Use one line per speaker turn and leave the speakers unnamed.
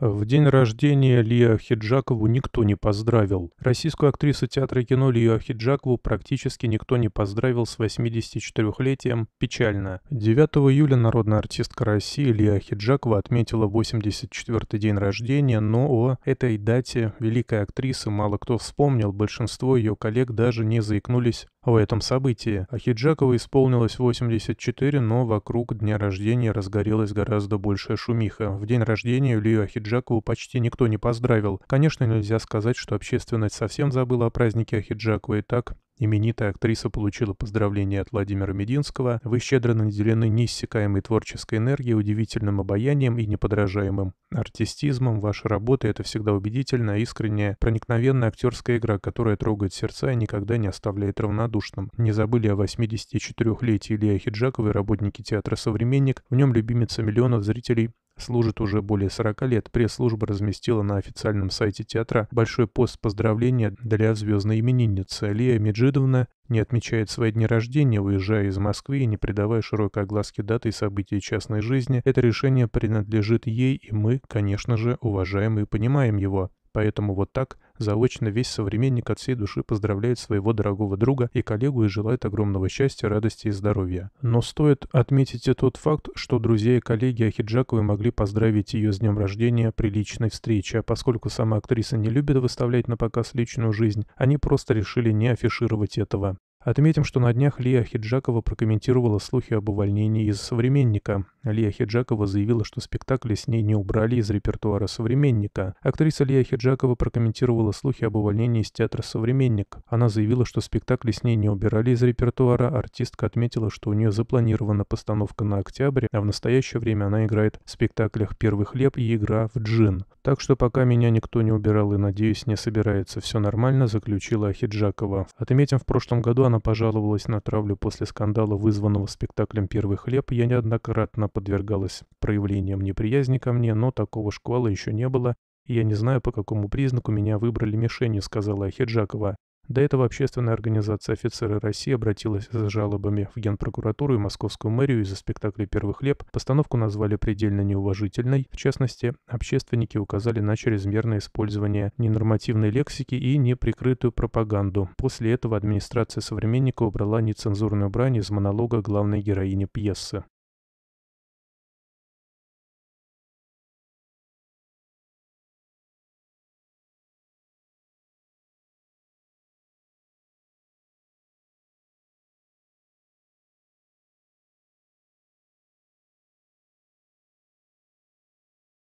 В день рождения Лия Хиджакову никто не поздравил. Российскую актрису театра и кино Лию Хиджакову практически никто не поздравил с 84-летием. Печально. 9 июля народная артистка России Лия Хиджакова отметила 84-й день рождения, но о этой дате великой актрисы мало кто вспомнил, большинство ее коллег даже не заикнулись в этом событии. А Хиджакова исполнилось 84, но вокруг дня рождения разгорелась гораздо большая шумиха. В день рождения Лию Ахиджакову почти никто не поздравил. Конечно, нельзя сказать, что общественность совсем забыла о празднике Ахиджаковой. Так, Именитая актриса получила поздравления от Владимира Мединского. Вы щедро наделены неиссякаемой творческой энергией, удивительным обаянием и неподражаемым артистизмом. Ваша работа — это всегда убедительная, искренняя, проникновенная актерская игра, которая трогает сердца и никогда не оставляет равнодушным. Не забыли о 84-летии Илья Хиджаковой, работники театра «Современник». В нем любимица миллионов зрителей служит уже более 40 лет. Пресс-служба разместила на официальном сайте театра большой пост поздравления для звездной именинницы. Лия Меджидовна не отмечает свои дни рождения, уезжая из Москвы и не придавая широкой огласке даты и событий частной жизни. Это решение принадлежит ей, и мы, конечно же, уважаем и понимаем его. Поэтому вот так заочно весь современник от всей души поздравляет своего дорогого друга и коллегу и желает огромного счастья, радости и здоровья. Но стоит отметить и тот факт, что друзья и коллеги Ахиджаковой могли поздравить ее с днем рождения при личной встрече, а поскольку сама актриса не любит выставлять на показ личную жизнь, они просто решили не афишировать этого. Отметим, что на днях Лия Хиджакова прокомментировала слухи об увольнении из «Современника». Лия Хиджакова заявила, что спектакли с ней не убрали из репертуара «Современника». Актриса Лия Хиджакова прокомментировала слухи об увольнении из театра «Современник». Она заявила, что спектакли с ней не убирали из репертуара. Артистка отметила, что у нее запланирована постановка на октябрь, а в настоящее время она играет в спектаклях «Первый хлеб» и «Игра в джин». Так что пока меня никто не убирал и, надеюсь, не собирается, все нормально, заключила Хиджакова. Отметим, в прошлом году она пожаловалась на травлю после скандала, вызванного спектаклем «Первый хлеб». Я неоднократно подвергалась проявлениям неприязни ко мне, но такого шквала еще не было, и я не знаю, по какому признаку меня выбрали мишенью, сказала Ахиджакова. До этого общественная организация «Офицеры России» обратилась с жалобами в Генпрокуратуру и Московскую мэрию из-за спектакля «Первый хлеб». Постановку назвали предельно неуважительной. В частности, общественники указали на чрезмерное использование ненормативной лексики и неприкрытую пропаганду. После этого администрация «Современника» убрала нецензурную брань из монолога главной героини пьесы.